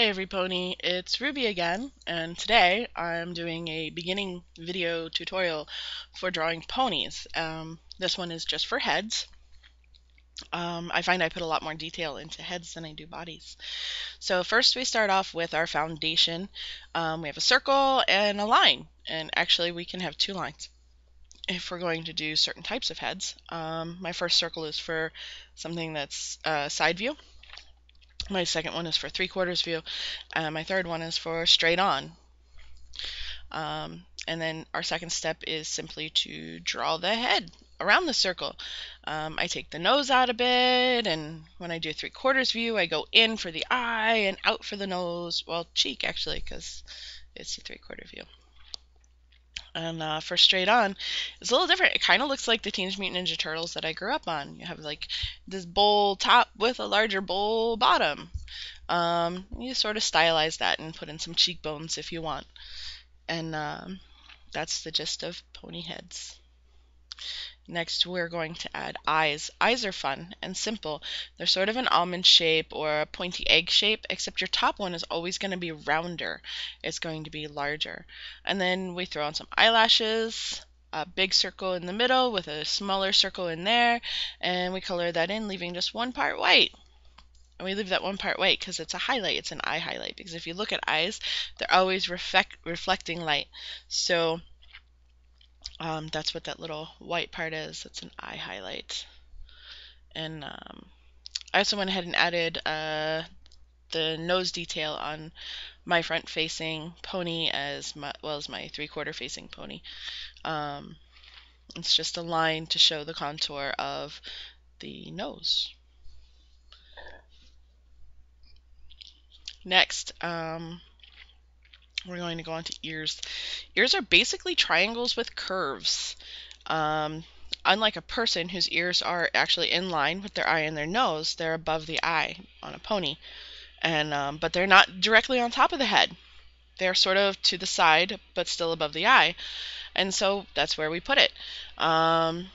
Hey every pony, it's Ruby again, and today I'm doing a beginning video tutorial for drawing ponies. Um, this one is just for heads. Um, I find I put a lot more detail into heads than I do bodies. So first we start off with our foundation. Um, we have a circle and a line, and actually we can have two lines if we're going to do certain types of heads. Um, my first circle is for something that's uh, side view my second one is for three quarters view. And my third one is for straight on. Um, and then our second step is simply to draw the head around the circle. Um, I take the nose out a bit, and when I do three quarters view, I go in for the eye and out for the nose. Well, cheek actually, because it's a three quarter view. And uh, for straight on, it's a little different. It kind of looks like the Teenage Mutant Ninja Turtles that I grew up on. You have like this bowl top with a larger bowl bottom. Um, you sort of stylize that and put in some cheekbones if you want. And um, that's the gist of pony heads. Next, we're going to add eyes. Eyes are fun and simple. They're sort of an almond shape or a pointy egg shape, except your top one is always going to be rounder. It's going to be larger. And then we throw on some eyelashes, a big circle in the middle with a smaller circle in there, and we color that in, leaving just one part white. And we leave that one part white because it's a highlight, it's an eye highlight. Because if you look at eyes, they're always reflect, reflecting light. So um, that's what that little white part is. That's an eye highlight. And um, I also went ahead and added uh, the nose detail on my front facing pony as my, well as my three quarter facing pony. Um, it's just a line to show the contour of the nose. Next, um, we're going to go on to ears. Ears are basically triangles with curves. Um, unlike a person whose ears are actually in line with their eye and their nose, they're above the eye on a pony. And um, but they're not directly on top of the head. They're sort of to the side, but still above the eye. And so that's where we put it. Um,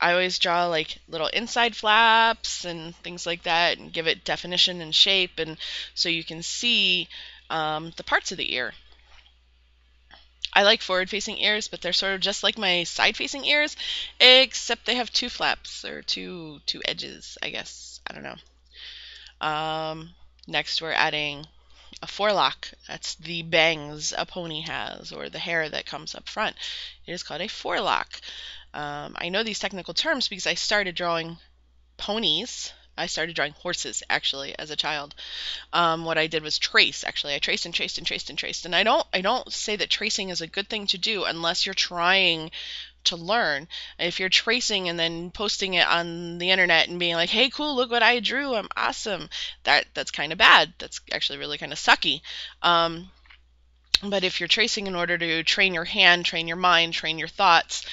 I always draw like little inside flaps and things like that and give it definition and shape and so you can see um, the parts of the ear. I like forward facing ears, but they're sort of just like my side facing ears, except they have two flaps or two two edges, I guess. I don't know. Um, next, we're adding a forelock. That's the bangs a pony has, or the hair that comes up front. It is called a forelock. Um, I know these technical terms because I started drawing ponies I started drawing horses actually as a child. Um, what I did was trace. Actually, I traced and traced and traced and traced. And I don't I don't say that tracing is a good thing to do unless you're trying to learn. If you're tracing and then posting it on the internet and being like, "Hey, cool, look what I drew. I'm awesome." That that's kind of bad. That's actually really kind of sucky. Um, but if you're tracing in order to train your hand, train your mind, train your thoughts,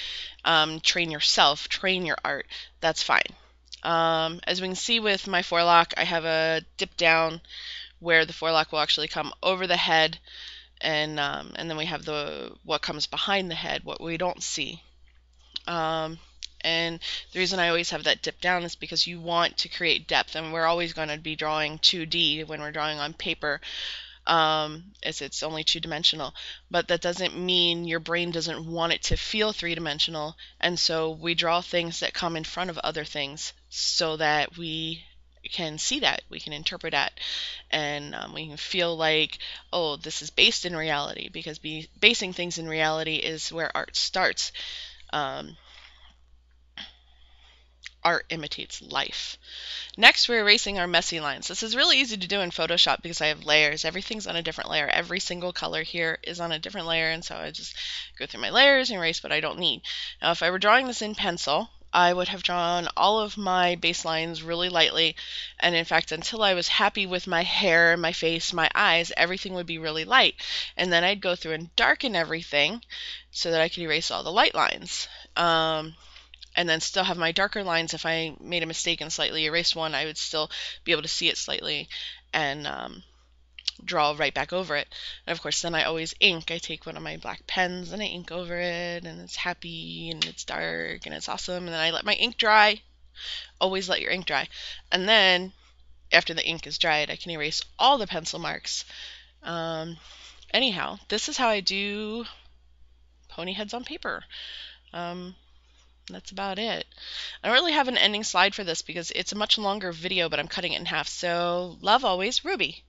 um, train yourself, train your art, that's fine. Um, as we can see with my forelock, I have a dip down where the forelock will actually come over the head, and um, and then we have the what comes behind the head, what we don't see. Um, and the reason I always have that dip down is because you want to create depth, and we're always going to be drawing 2D when we're drawing on paper um, as it's only two dimensional. But that doesn't mean your brain doesn't want it to feel three dimensional. And so we draw things that come in front of other things so that we can see that, we can interpret that, and um, we can feel like, oh, this is based in reality because be, basing things in reality is where art starts. Um, art imitates life. Next, we're erasing our messy lines. This is really easy to do in Photoshop because I have layers. Everything's on a different layer. Every single color here is on a different layer, and so I just go through my layers and erase what I don't need. Now, if I were drawing this in pencil, I would have drawn all of my baselines really lightly, and in fact, until I was happy with my hair, my face, my eyes, everything would be really light. And then I'd go through and darken everything so that I could erase all the light lines. Um, and then still have my darker lines. If I made a mistake and slightly erased one, I would still be able to see it slightly and um, draw right back over it. And of course, then I always ink. I take one of my black pens and I ink over it, and it's happy and it's dark and it's awesome. And then I let my ink dry. Always let your ink dry. And then after the ink is dried, I can erase all the pencil marks. Um, anyhow, this is how I do pony heads on paper. Um, that's about it. I don't really have an ending slide for this because it's a much longer video, but I'm cutting it in half. So, love always, Ruby.